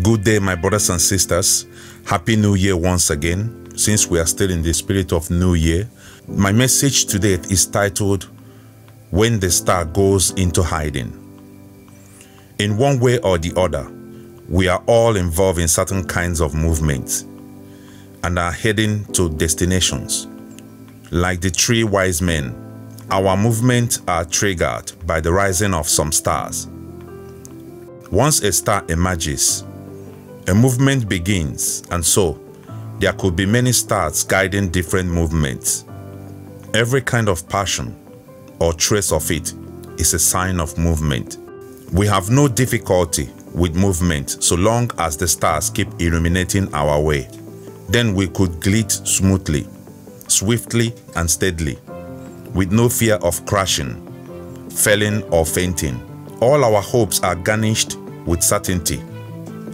Good day, my brothers and sisters. Happy New Year once again. Since we are still in the spirit of New Year, my message today is titled When the Star Goes into Hiding. In one way or the other, we are all involved in certain kinds of movements and are heading to destinations. Like the three wise men, our movements are triggered by the rising of some stars. Once a star emerges, a movement begins, and so there could be many stars guiding different movements. Every kind of passion or trace of it is a sign of movement. We have no difficulty with movement so long as the stars keep illuminating our way. Then we could glide smoothly, swiftly, and steadily, with no fear of crashing, falling, or fainting. All our hopes are garnished with certainty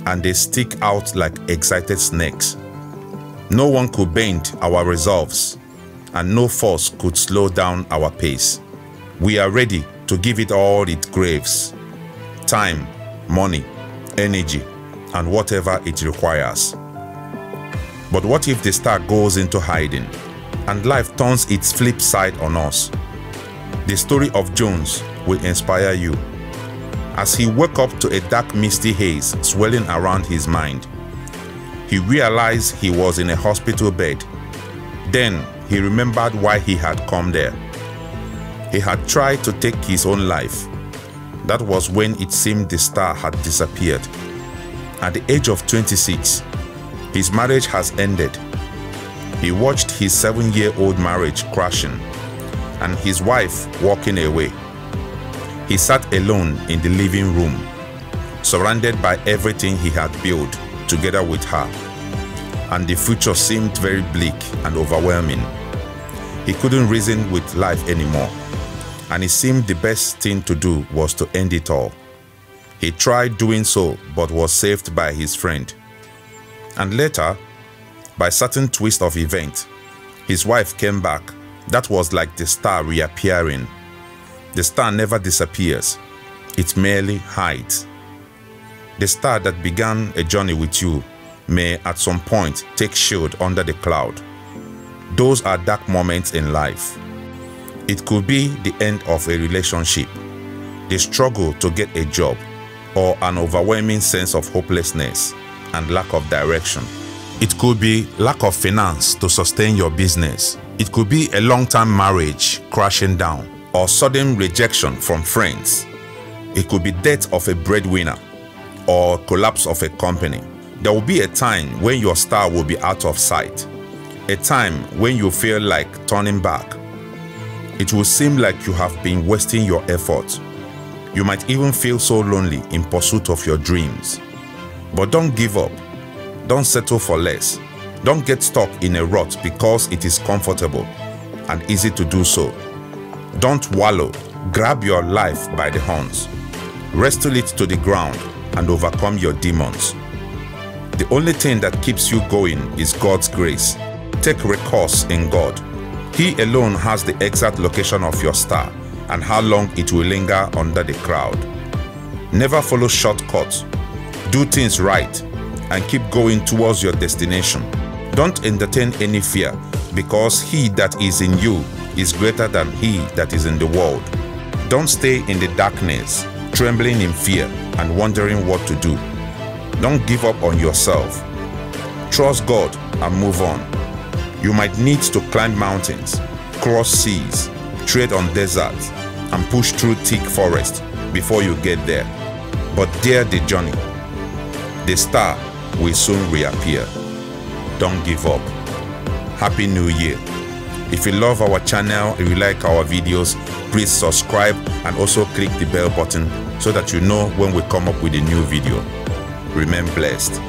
and they stick out like excited snakes. No one could bend our resolves, and no force could slow down our pace. We are ready to give it all it craves time, money, energy, and whatever it requires. But what if the star goes into hiding and life turns its flip side on us? The story of Jones will inspire you as he woke up to a dark misty haze swelling around his mind. He realized he was in a hospital bed. Then he remembered why he had come there. He had tried to take his own life. That was when it seemed the star had disappeared. At the age of 26, his marriage has ended. He watched his seven-year-old marriage crashing and his wife walking away. He sat alone in the living room, surrounded by everything he had built together with her, and the future seemed very bleak and overwhelming. He couldn't reason with life anymore, and it seemed the best thing to do was to end it all. He tried doing so but was saved by his friend. And later, by certain twist of event, his wife came back. That was like the star reappearing the star never disappears, it merely hides. The star that began a journey with you may at some point take shield under the cloud. Those are dark moments in life. It could be the end of a relationship, the struggle to get a job, or an overwhelming sense of hopelessness and lack of direction. It could be lack of finance to sustain your business. It could be a long-term marriage crashing down or sudden rejection from friends. It could be death of a breadwinner or collapse of a company. There will be a time when your star will be out of sight, a time when you feel like turning back. It will seem like you have been wasting your efforts. You might even feel so lonely in pursuit of your dreams. But don't give up. Don't settle for less. Don't get stuck in a rut because it is comfortable and easy to do so. Don't wallow. Grab your life by the horns. Wrestle it to the ground and overcome your demons. The only thing that keeps you going is God's grace. Take recourse in God. He alone has the exact location of your star and how long it will linger under the cloud. Never follow shortcuts. Do things right and keep going towards your destination. Don't entertain any fear because he that is in you is greater than he that is in the world. Don't stay in the darkness, trembling in fear and wondering what to do. Don't give up on yourself. Trust God and move on. You might need to climb mountains, cross seas, tread on deserts, and push through thick forest before you get there. But dare the journey. The star will soon reappear. Don't give up. Happy New Year. If you love our channel, if you like our videos, please subscribe and also click the bell button so that you know when we come up with a new video. Remain blessed.